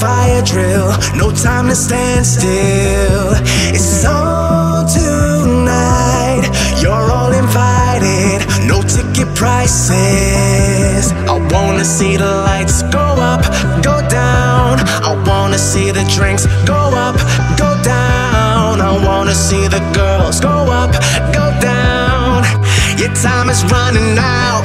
fire drill, no time to stand still. It's on tonight, you're all invited, no ticket prices. I wanna see the lights go up, go down. I wanna see the drinks go up, go down. I wanna see the girls go up, go down. Your time is running out.